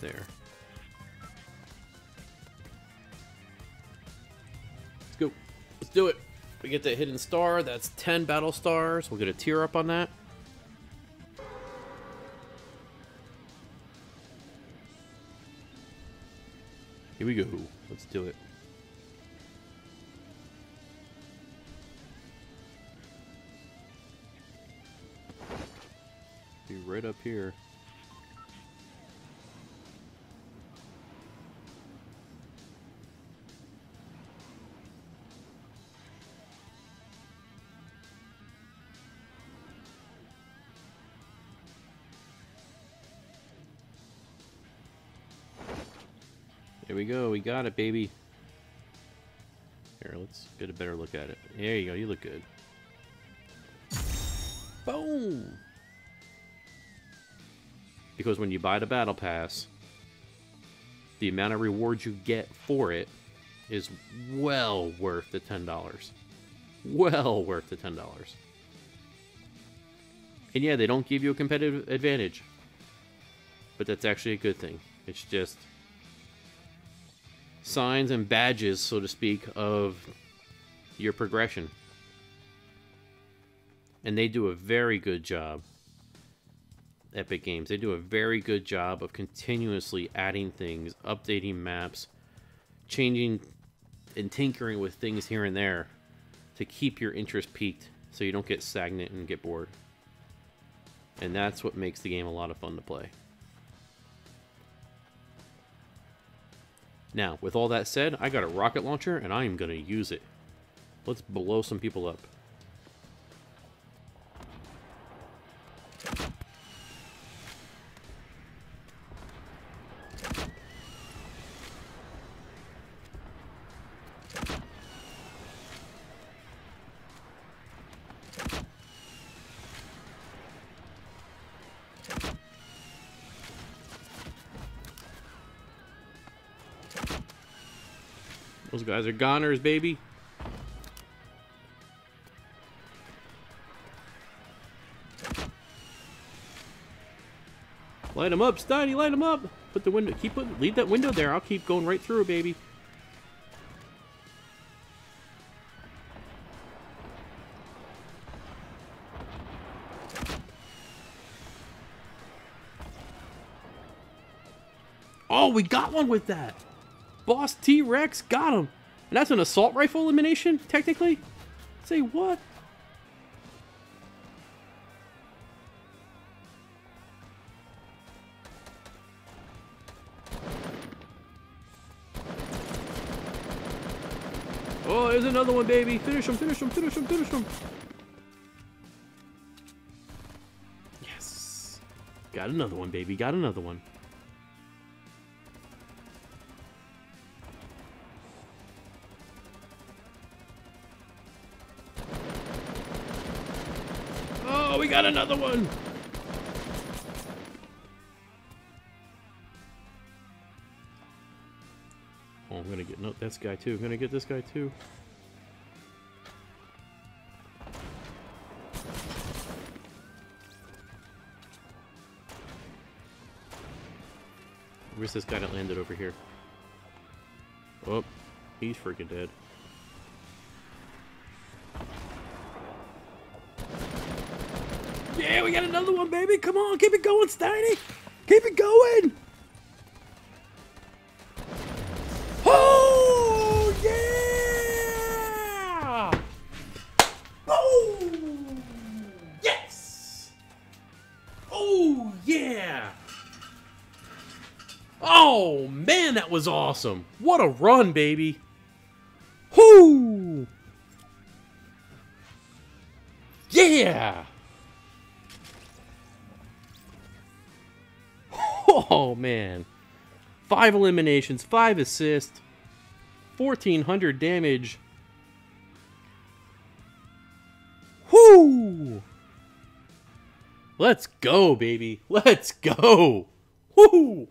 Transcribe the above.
There. Let's go. Let's do it. We get that hidden star. That's 10 battle stars. We'll get a tier up on that. Here we go. Let's do it. Be right up here. We go. We got it, baby. Here, let's get a better look at it. There you go. You look good. Boom! Because when you buy the Battle Pass, the amount of rewards you get for it is well worth the $10. Well worth the $10. And yeah, they don't give you a competitive advantage. But that's actually a good thing. It's just signs and badges, so to speak, of your progression. And they do a very good job. Epic Games. They do a very good job of continuously adding things, updating maps, changing and tinkering with things here and there to keep your interest piqued so you don't get stagnant and get bored. And that's what makes the game a lot of fun to play. Now, with all that said, I got a rocket launcher and I am going to use it. Let's blow some people up. Those guys are goners, baby. Light them up, Steiny, light them up. Put the window, keep putting, leave that window there. I'll keep going right through, baby. Oh, we got one with that. Boss T-Rex got him. And that's an assault rifle elimination, technically? Say what? Oh, there's another one, baby. Finish him, finish him, finish him, finish him. Yes. Got another one, baby. Got another one. Oh, we got another one. Oh, I'm gonna get no. That's guy too. I'm gonna get this guy too. Where's this guy that landed over here? Oh, he's freaking dead. Yeah, we got another one, baby. Come on, keep it going, Steiny. Keep it going. Oh, yeah! Oh, yes! Oh, yeah! Oh, man, that was awesome. What a run, baby. Whoo! Yeah! Oh, man. Five eliminations, five assists, 1,400 damage. Whoo! Let's go, baby. Let's go. Whoo!